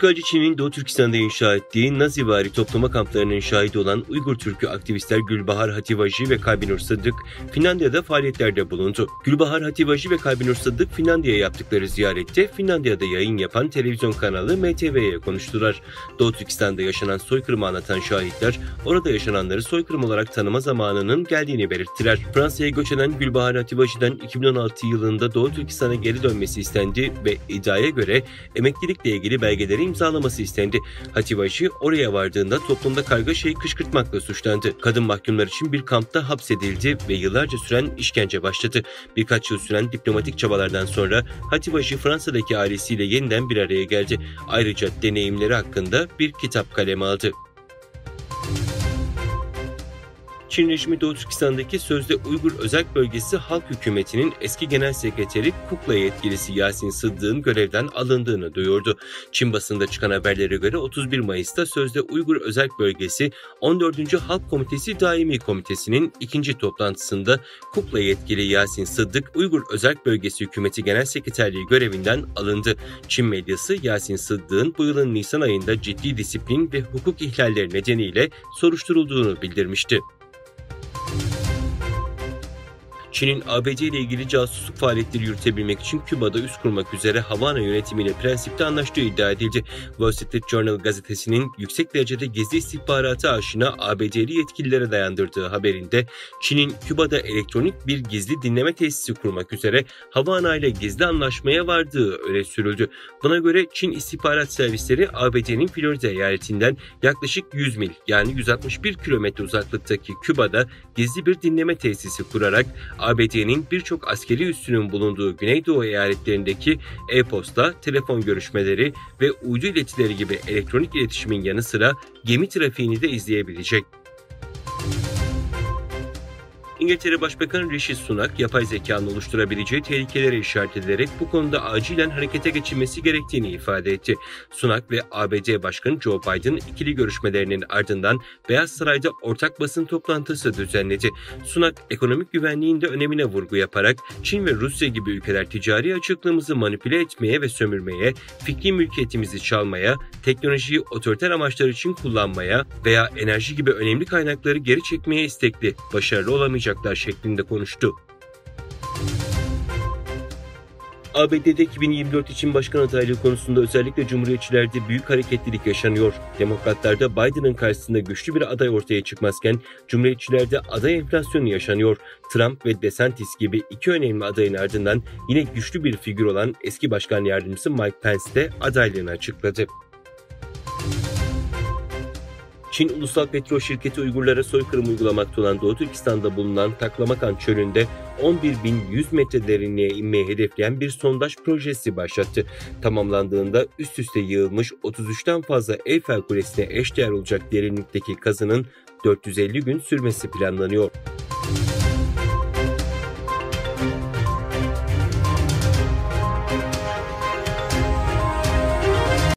İşgalci Çin'in Doğu Türkistan'da inşa ettiği Nazivari toplama kamplarının şahidi olan Uygur Türk'ü aktivistler Gülbahar Hativaji ve Kalbinur Sadık Finlandiya'da faaliyetlerde bulundu. Gülbahar Hativaji ve Kalbinur Sadık Finlandiya'ya yaptıkları ziyarette Finlandiya'da yayın yapan televizyon kanalı MTV'ye konuştular. Doğu Türkistan'da yaşanan soykırımı anlatan şahitler orada yaşananları soykırım olarak tanıma zamanının geldiğini belirttiler. Fransa'ya göç Gülbahar Hativaji'den 2016 yılında Doğu Türkistan'a geri dönmesi istendi ve iddiaya göre emeklilikle ilgili belgeleri imzalaması istendi. Hativaji oraya vardığında toplumda kargaşayı kışkırtmakla suçlandı. Kadın mahkumlar için bir kampta hapsedildi ve yıllarca süren işkence başladı. Birkaç yıl süren diplomatik çabalardan sonra Hativaji Fransa'daki ailesiyle yeniden bir araya geldi. Ayrıca deneyimleri hakkında bir kitap kaleme aldı. Çin rejimi Doğu Türkistan'daki sözde Uygur Özel Bölgesi Halk Hükümeti'nin eski genel sekreteri Kukla yetkilisi Yasin Sıddık'ın görevden alındığını duyurdu. Çin basında çıkan haberlere göre 31 Mayıs'ta sözde Uygur Özel Bölgesi 14. Halk Komitesi Daimi Komitesi'nin ikinci toplantısında Kukla yetkili Yasin Sıddık Uygur Özel Bölgesi Hükümeti Genel Sekreterliği görevinden alındı. Çin medyası Yasin Sıddık'ın bu yılın Nisan ayında ciddi disiplin ve hukuk ihlalleri nedeniyle soruşturulduğunu bildirmişti. Çin'in ABD ile ilgili casusluk faaliyetleri yürütebilmek için Küba'da üs kurmak üzere Havana yönetimiyle prensipte anlaştığı iddia edildi. Wall Street Journal gazetesinin yüksek derecede gizli istihbaratı aşına ABD'li yetkililere dayandırdığı haberinde Çin'in Küba'da elektronik bir gizli dinleme tesisi kurmak üzere Havana ile gizli anlaşmaya vardığı öne sürüldü. Buna göre Çin istihbarat servisleri ABD'nin Florida eyaletinden yaklaşık 100 mil yani 161 kilometre uzaklıktaki Küba'da gizli bir dinleme tesisi kurarak ABD'nin birçok askeri üssünün bulunduğu Güneydoğu eyaletlerindeki e-posta, telefon görüşmeleri ve uydu iletileri gibi elektronik iletişimin yanı sıra gemi trafiğini de izleyebilecek. İngiltere Başbakanı Rishi Sunak, yapay zekanın oluşturabileceği tehlikelere işaret ederek bu konuda acilen harekete geçilmesi gerektiğini ifade etti. Sunak ve ABD Başkanı Joe Biden ikili görüşmelerinin ardından Beyaz Saray'da ortak basın toplantısı düzenledi. Sunak, ekonomik güvenliğin de önemine vurgu yaparak Çin ve Rusya gibi ülkeler ticari açıklığımızı manipüle etmeye ve sömürmeye, fikri mülkiyetimizi çalmaya, teknolojiyi otoriter amaçlar için kullanmaya veya enerji gibi önemli kaynakları geri çekmeye istekli, başarılı olamayacak yapacaklar şeklinde konuştu. ABD'de 2024 için başkan adaylığı konusunda özellikle Cumhuriyetçilerde büyük hareketlilik yaşanıyor. Demokratlarda Biden'ın karşısında güçlü bir aday ortaya çıkmazken Cumhuriyetçilerde aday enflasyonu yaşanıyor. Trump ve DeSantis gibi iki önemli adayın ardından yine güçlü bir figür olan eski başkan yardımcısı Mike Pence de adaylığını açıkladı. Çin Ulusal Petrol Şirketi Uygurlara soykırım uygulamakta olan Doğu Türkistan'da bulunan Taklamakan Çölü'nde 11.100 metre derinliğe inmeyi hedefleyen bir sondaj projesi başlattı. Tamamlandığında üst üste yığılmış 33'ten fazla Eyfel Kulesi'ne eşdeğer olacak derinlikteki kazının 450 gün sürmesi planlanıyor.